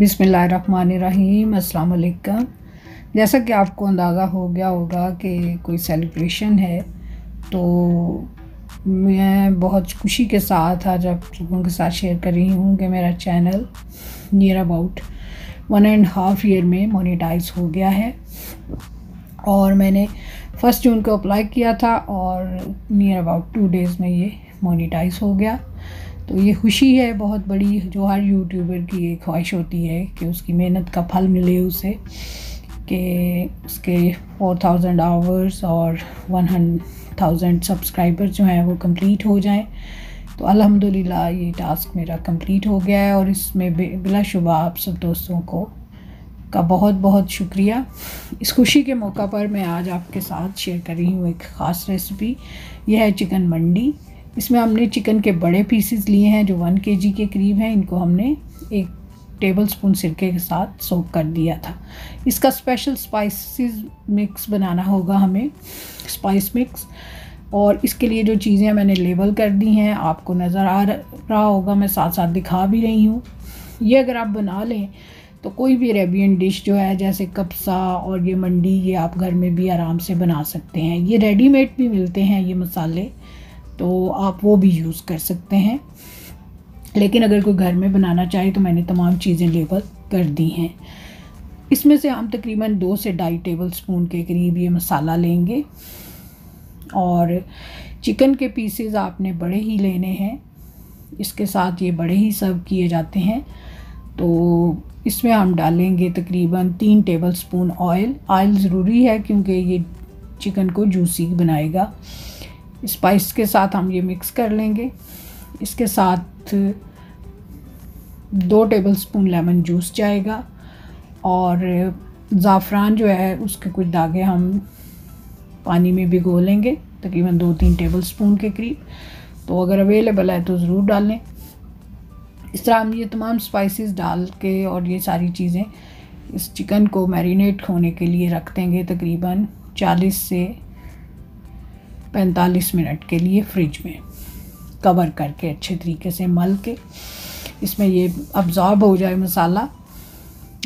बिसमीम वालेकुम जैसा कि आपको अंदाज़ा हो गया होगा कि कोई सेलिब्रेशन है तो मैं बहुत खुशी के साथ आज आप लोगों के साथ शेयर कर रही हूँ कि मेरा channel near about one and half year में मोनेटाइज हो गया है। और मैंने फ़र्स्ट जून को अप्लाई किया था और नियर अबाउट टू डेज़ में ये मोनेटाइज हो गया। तो ये खुशी है, बहुत बड़ी जो हर यूट्यूबर की एक ख्वाहिश होती है कि उसकी मेहनत का फल मिले उसे, कि उसके फोर थाउज़ेंड आवर्स और वन हंड थाउज़ेंड सब्सक्राइबर जो हैं वो कंप्लीट हो जाएँ। तो अल्हम्दुलिल्लाह, ये टास्क मेरा कंप्लीट हो गया है और इसमें बिलाशुबा आप सब दोस्तों को का बहुत बहुत शुक्रिया। इस खुशी के मौका पर मैं आज आपके साथ शेयर कर रही हूँ एक ख़ास रेसिपी यह है चिकन मंडी। इसमें हमने चिकन के बड़े पीसेस लिए हैं, जो वन के के करीब हैं। इनको हमने एक टेबल स्पून सिरके के साथ सोक कर दिया था। इसका स्पेशल स्पाइसेस मिक्स बनाना होगा हमें स्पाइस मिक्स और इसके लिए जो चीज़ें मैंने लेबल कर दी हैं, आपको नज़र आ रहा होगा, मैं साथ साथ दिखा भी रही हूँ। ये अगर आप बना लें तो कोई भी अरेबियन डिश जो है, जैसे कप्सा और ये मंडी, ये आप घर में भी आराम से बना सकते हैं। ये रेडीमेड भी मिलते हैं, ये मसाले। तो आप वो भी यूज़ कर सकते हैं। लेकिन अगर कोई घर में बनाना चाहे तो मैंने तमाम चीज़ें लेबल कर दी हैं। इसमें से हम तकरीबन दो से ढाई टेबल स्पून के करीब ये मसाला लेंगे। और चिकन के पीसेस आपने बड़े ही लेने हैं। इसके साथ ये बड़े ही सर्व किए जाते हैं। तो इसमें हम डालेंगे तकरीबन तीन टेबल स्पून ऑयल ऑयल ज़रूरी है क्योंकि ये चिकन को जूसी बनाएगा। स्पाइस के साथ हम ये मिक्स कर लेंगे। इसके साथ दो टेबलस्पून लेमन जूस जाएगा और ज़ाफ़रान जो है, उसके कुछ दागे हम पानी में भिगो लेंगे, तकरीबन दो तीन टेबल स्पून के करीब। तो अगर अवेलेबल है तो ज़रूर डालें इस तरह हम ये तमाम स्पाइसेस डाल के और ये सारी चीज़ें इस चिकन को मैरिनेट होने के लिए रख देंगे, तकरीबन 40 से पैंतालीस मिनट के लिए फ्रिज में कवर करके अच्छे तरीके से मल के इसमें ये अब्ज़ॉर्ब हो जाए मसाला।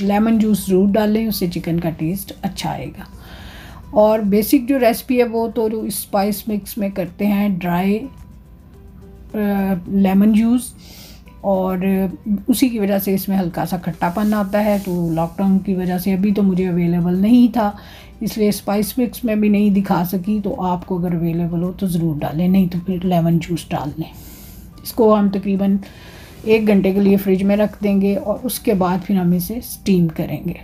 लेमन जूस ज़रूर डालें, उससे चिकन का टेस्ट अच्छा आएगा। और बेसिक जो रेसिपी है वो तो स्पाइस मिक्स में करते हैं ड्राई लेमन जूस और उसी की वजह से इसमें हल्का सा खट्टापन आता है तो लॉकडाउन की वजह से अभी तो मुझे अवेलेबल नहीं था। इसलिए स्पाइस मिक्स में भी नहीं दिखा सकी तो आपको अगर अवेलेबल हो तो ज़रूर डालें, नहीं तो फिर लेमन जूस डाल लें। इसको हम तकरीबन एक घंटे के लिए फ्रिज में रख देंगे और उसके बाद फिर हम इसे स्टीम करेंगे।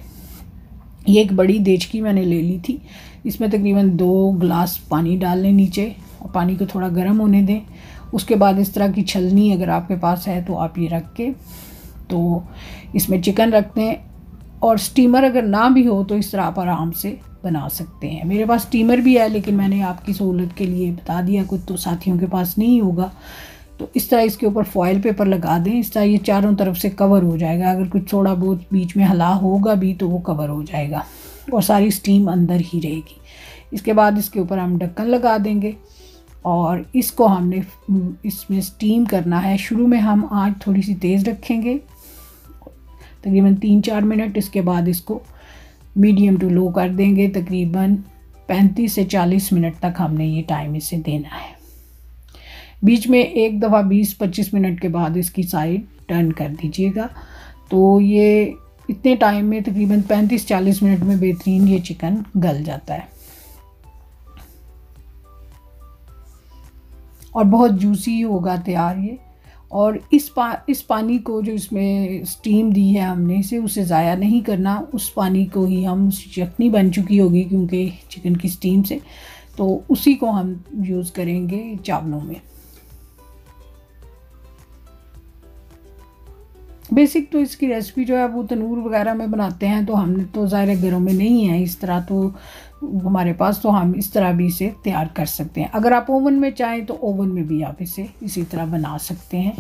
ये एक बड़ी देचकी मैंने ले ली थी। इसमें तकरीबन दो ग्लास पानी डाल लें नीचे और पानी को थोड़ा गर्म होने दें। उसके बाद इस तरह की छलनी अगर आपके पास है तो आप ये रख के तो इसमें चिकन रख दें और स्टीमर अगर ना भी हो तो इस तरह आप आराम से बना सकते हैं। मेरे पास स्टीमर भी है, लेकिन मैंने आपकी सहूलत के लिए बता दिया, कुछ तो साथियों के पास नहीं होगा। तो इस तरह इसके ऊपर फॉयल पेपर लगा दें। इस तरह ये चारों तरफ़ से कवर हो जाएगा। अगर कुछ थोड़ा बहुत बीच में हला होगा भी तो वो कवर हो जाएगा और सारी स्टीम अंदर ही रहेगी। इसके बाद इसके ऊपर हम ढक्कन लगा देंगे और इसको हमने, इसमें स्टीम करना है। शुरू में हम आँच थोड़ी सी तेज़ रखेंगे। तकरीबन तीन चार मिनट इसके बाद इसको मीडियम टू लो कर देंगे, तकरीबन 35 से 40 मिनट तक हमने ये टाइम इसे देना है। बीच में एक दफ़ा 20-25 मिनट के बाद इसकी साइड टर्न कर दीजिएगा। तो ये इतने टाइम में तकरीबन 35-40 मिनट में बेहतरीन ये चिकन गल जाता है। और बहुत जूसी होगा तैयार ये। और इस पा, इस पानी को जो इसमें स्टीम दी है हमने, इसे उसे ज़ाया नहीं करना। उस पानी को ही हम चटनी बन चुकी होगी क्योंकि चिकन की स्टीम से। तो उसी को हम यूज़ करेंगे चावलों में। बेसिक तो इसकी रेसिपी जो है, वो तनूर वगैरह में बनाते हैं तो हमने तो ज़ाहिर घरों में नहीं है। इस तरह तो हमारे पास तो हम इस तरह भी इसे तैयार कर सकते हैं। अगर आप ओवन में चाहें तो ओवन में भी आप इसे इसी तरह बना सकते हैं।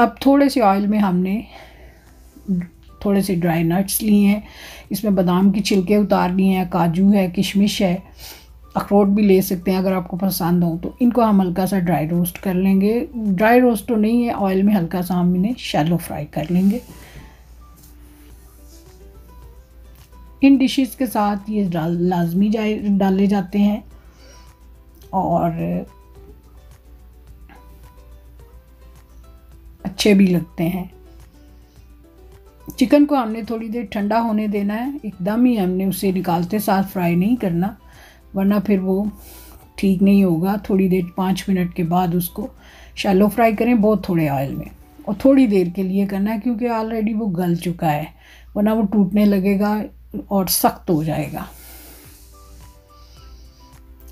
अब थोड़े से ऑयल में हमने थोड़े से ड्राई नट्स लिए हैं। इसमें बादाम की छिलके उतार लिए हैं, काजू है, किशमिश है, अखरोट भी ले सकते हैं अगर आपको पसंद हो। तो इनको हम हल्का सा ड्राई रोस्ट कर लेंगे। ड्राई रोस्ट तो नहीं है ऑयल में हल्का सा हम इन्हें शैलो फ्राई कर लेंगे। इन डिशेस के साथ ये डाल, लाजमी जाए, डाले जाते हैं। और, अच्छे भी लगते हैं। चिकन को हमने थोड़ी देर ठंडा होने देना है। एकदम ही हमने उसे निकालते, साथ फ्राई नहीं करना। वरना फिर वो ठीक नहीं होगा। थोड़ी देर, पाँच मिनट के बाद उसको शैलो फ्राई करें, बहुत थोड़े ऑयल में। और थोड़ी देर के लिए करना है, क्योंकि ऑलरेडी वो गल चुका है। वरना वो टूटने लगेगा। और सख्त हो जाएगा।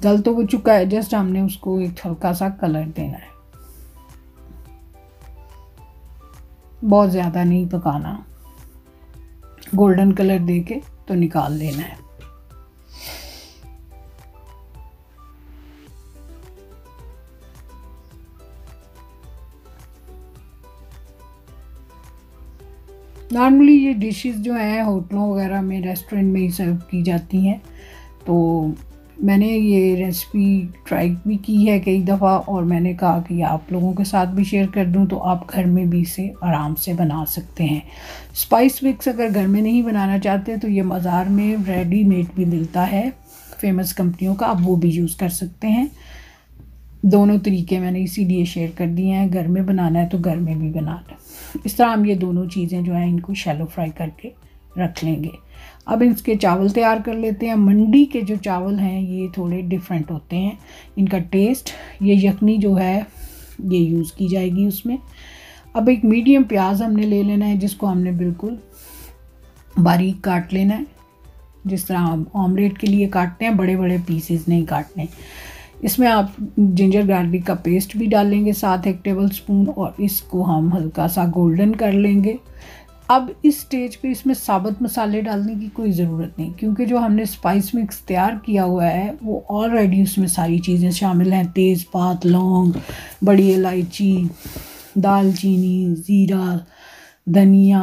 गल तो हो चुका है, जस्ट हमने उसको एक हल्का सा कलर देना है। बहुत ज़्यादा नहीं पकाना। गोल्डन कलर दे के तो निकाल लेना है। नॉर्मली ये डिशेस जो हैं, होटलों वगैरह में रेस्टोरेंट में ही सर्व की जाती हैं। तो मैंने ये रेसिपी ट्राई भी की है कई दफ़ा और मैंने कहा कि आप लोगों के साथ भी शेयर कर दूँ तो आप घर में भी इसे आराम से बना सकते हैं। स्पाइस मिक्स अगर घर में नहीं बनाना चाहते तो ये बाज़ार में रेडीमेड भी मिलता है। फ़ेमस कंपनियों का आप वो भी यूज़ कर सकते हैं। दोनों तरीके मैंने इसीलिए शेयर कर दिए हैं। घर में बनाना है तो घर में भी बनाना इस तरह हम ये दोनों चीज़ें जो हैं इनको शैलो फ्राई करके रख लेंगे। अब इसके चावल तैयार कर लेते हैं। मंडी के जो चावल हैं, ये थोड़े डिफरेंट होते हैं। इनका टेस्ट ये यखनी जो है, ये यूज़ की जाएगी उसमें। अब एक मीडियम प्याज हमने ले लेना है, जिसको हमने बिल्कुल बारीक काट लेना है। जिस तरह हम ऑमलेट के लिए काटते हैं बड़े बड़े पीसेस नहीं काटने। इसमें आप जिंजर गार्लिक का पेस्ट भी डालेंगे साथ एक टेबल स्पून और इसको हम हल्का सा गोल्डन कर लेंगे। अब इस स्टेज पे इसमें साबुत मसाले डालने की कोई ज़रूरत नहीं, क्योंकि जो हमने स्पाइस मिक्स तैयार किया हुआ है, वो ऑलरेडी उसमें सारी चीज़ें शामिल हैं। तेज़पात, लौंग, बड़ी इलायची, दालचीनी, ज़ीरा, धनिया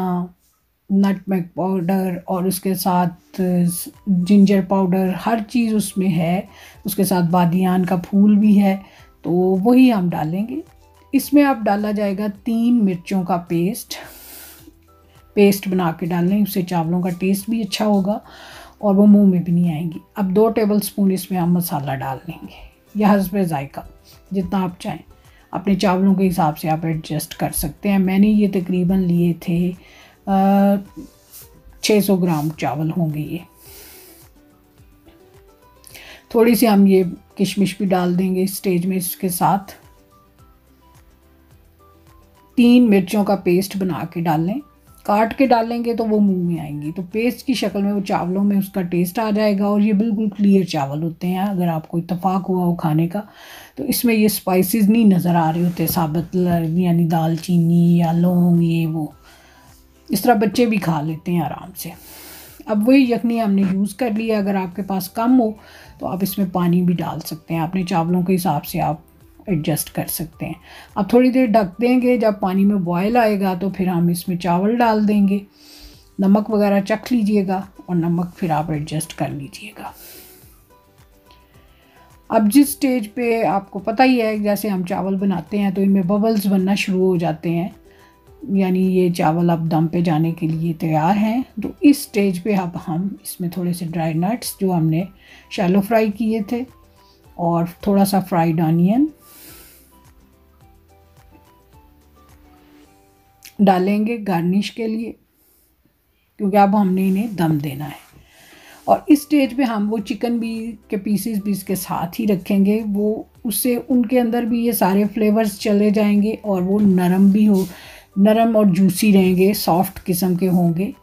नटमेग पाउडर और उसके साथ जिंजर पाउडर, हर चीज़ उसमें है। उसके साथ बादियान का फूल भी है। तो वही हम डालेंगे। इसमें आप डाला जाएगा तीन मिर्चों का पेस्ट। पेस्ट बना के डाल लें उससे चावलों का टेस्ट भी अच्छा होगा और वो मुँह में भी नहीं आएँगी। अब दो टेबल स्पून इसमें हम मसाला डाल लेंगे। या हसब ज़ायका। जितना आप चाहें। अपने चावलों के हिसाब से आप एडजस्ट कर सकते हैं। मैंने ये तकरीबन लिए थे छः सौ ग्राम चावल होंगे ये। थोड़ी सी हम ये किशमिश भी डाल देंगे स्टेज में इसके साथ। तीन मिर्चों का पेस्ट बना के डाल लें। काट के डालेंगे तो वो मुँह में आएँगी। तो पेस्ट की शक्ल में वो चावलों में उसका टेस्ट आ जाएगा और ये बिल्कुल क्लियर चावल होते हैं, अगर आपको इतफाक़ हुआ हो खाने का। तो इसमें ये स्पाइसेस नहीं नज़र आ रहे होते, साबित यानी दालचीनी या लौंग, ये वो। इस तरह बच्चे भी खा लेते हैं आराम से। अब वही यखनी हमने यूज़ कर लिया अगर आपके पास कम हो तो आप इसमें पानी भी डाल सकते हैं। अपने चावलों के हिसाब से आप एडजस्ट कर सकते हैं। अब थोड़ी देर ढक देंगे, जब पानी में बॉयल आएगा तो फिर हम इसमें चावल डाल देंगे। नमक वगैरह चख लीजिएगा और नमक फिर आप एडजस्ट कर लीजिएगा। अब जिस स्टेज पे आपको पता ही है, जैसे हम चावल बनाते हैं तो इनमें बबल्स बनना शुरू हो जाते हैं। यानी ये चावल अब दम पे जाने के लिए तैयार हैं। तो इस स्टेज पे अब हम इसमें थोड़े से ड्राई नट्स जो हमने शैलो फ्राई किए थे और थोड़ा सा फ्राइड ऑनियन डालेंगे गार्निश के लिए, क्योंकि अब हमने इन्हें दम देना है। और इस स्टेज पे हम वो चिकन भी के पीसेस भी इसके साथ ही रखेंगे। वो, उससे उनके अंदर भी ये सारे फ्लेवर्स चले जाएँगे और वो नरम भी हो नरम और जूसी रहेंगे सॉफ्ट किस्म के होंगे।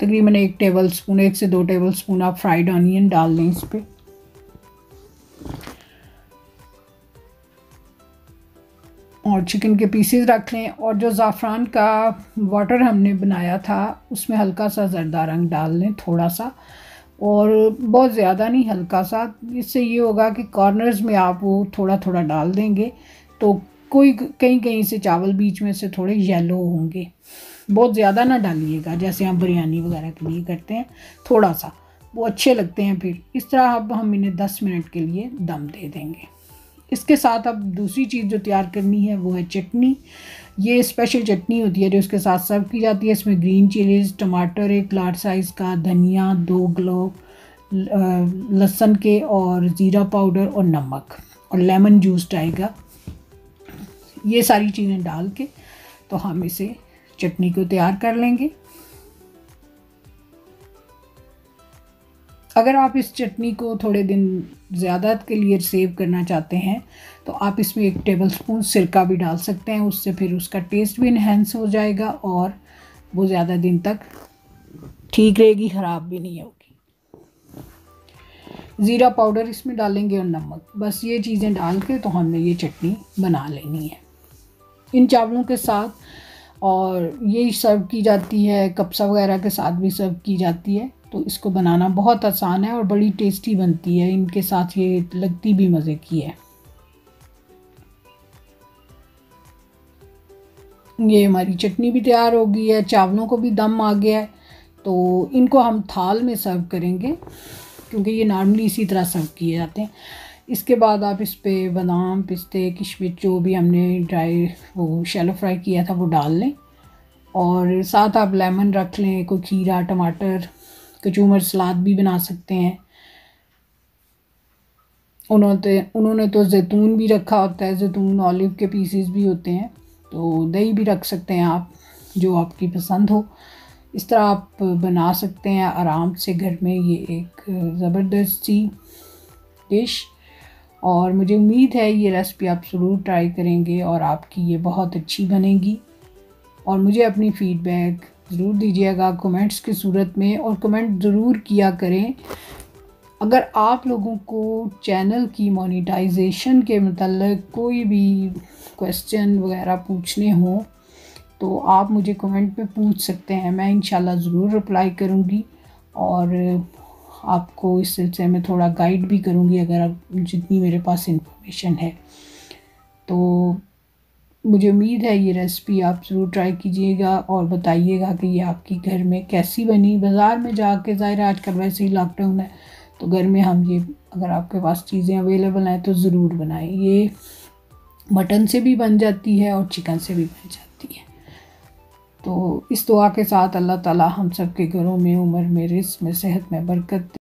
तकरीबन एक टेबल स्पून एक से दो टेबल स्पून आप फ्राइड ऑनियन डाल लें इस पर और चिकन के पीसेस रख लें और जो ज़ाफ़रान का वाटर हमने बनाया था, उसमें हल्का सा जरदा रंग डाल लें, थोड़ा सा। और बहुत ज़्यादा नहीं, हल्का सा। इससे ये होगा कि कॉर्नर्स में आप वो थोड़ा थोड़ा डाल देंगे तो कोई कहीं कहीं से चावल बीच में से थोड़े येलो होंगे। बहुत ज़्यादा ना डालिएगा, जैसे हम बिरयानी वगैरह के लिए करते हैं थोड़ा सा वो अच्छे लगते हैं फिर। इस तरह अब हम इन्हें दस मिनट के लिए दम दे देंगे। इसके साथ अब दूसरी चीज़ जो तैयार करनी है वो है चटनी। ये स्पेशल चटनी होती है जो इसके साथ सर्व की जाती है। इसमें ग्रीन चिलीज टमाटर, एक लार्ज साइज़ का धनिया, दो ग्लो लहसन के और ज़ीरा पाउडर और नमक और लेमन जूस आएगा ये सारी चीज़ें डाल के तो हम इसे चटनी को तैयार कर लेंगे। अगर आप इस चटनी को थोड़े दिन ज़्यादा के लिए सेव करना चाहते हैं तो आप इसमें एक टेबल स्पून सिरका भी डाल सकते हैं, उससे फिर उसका टेस्ट भी इन्हेंस हो जाएगा और वो ज़्यादा दिन तक ठीक रहेगी, ख़राब भी नहीं होगी। ज़ीरा पाउडर इसमें डालेंगे और नमक। बस ये चीज़ें डाल के तो हमने ये चटनी बना लेनी है। इन चावलों के साथ और ये सर्व की जाती है, कप्सा वगैरह के साथ भी सर्व की जाती है। तो इसको बनाना बहुत आसान है और बड़ी टेस्टी बनती है। इनके साथ ये लगती भी मज़े की है। ये हमारी चटनी भी तैयार हो गई है। चावलों को भी दम आ गया है। तो इनको हम थाल में सर्व करेंगे, क्योंकि ये नॉर्मली इसी तरह सर्व किए जाते हैं। इसके बाद आप इस पर बादाम, पिस्ते, किशमिश, जो भी हमने ड्राई वो शैलो फ्राई किया था, वो डाल लें। और साथ आप लेमन रख लें, कोई खीरा, टमाटर कचूमर सलाद भी बना सकते हैं। उन्होंने उन्होंने तो जैतून भी रखा होता है, जैतून ऑलिव के पीसीस भी होते हैं तो दही भी रख सकते हैं आप, जो आपकी पसंद हो। इस तरह आप बना सकते हैं आराम से घर में ये एक ज़बरदस्त सी डिश। और मुझे उम्मीद है ये रेसिपी आप ज़रूर ट्राई करेंगे और आपकी ये बहुत अच्छी बनेगी। और मुझे अपनी फ़ीडबैक ज़रूर दीजिएगा कमेंट्स की सूरत में और कमेंट ज़रूर किया करें। अगर आप लोगों को चैनल की मोनेटाइजेशन के मतलब कोई भी क्वेश्चन वगैरह पूछने हों तो आप मुझे कमेंट पे पूछ सकते हैं। मैं इंशाल्लाह ज़रूर रिप्लाई करूँगी और आपको इस सिलसिले में थोड़ा गाइड भी करूँगी अगर आप जितनी मेरे पास इंफॉर्मेशन है। तो मुझे उम्मीद है ये रेसिपी आप ज़रूर ट्राई कीजिएगा और बताइएगा कि ये आपकी घर में कैसी बनी। बाज़ार में जाके ज़ाहिर आजकल वैसे ही लॉकडाउन है तो घर में हम ये, अगर आपके पास चीज़ें अवेलेबल हैं तो ज़रूर बनाएँ। ये मटन से भी बन जाती है और चिकन से भी बन जाती है। तो इस दुआ के साथ अल्लाह ताला हम सब के घरों में, उम्र में, रिस्क में, सेहत में बरकत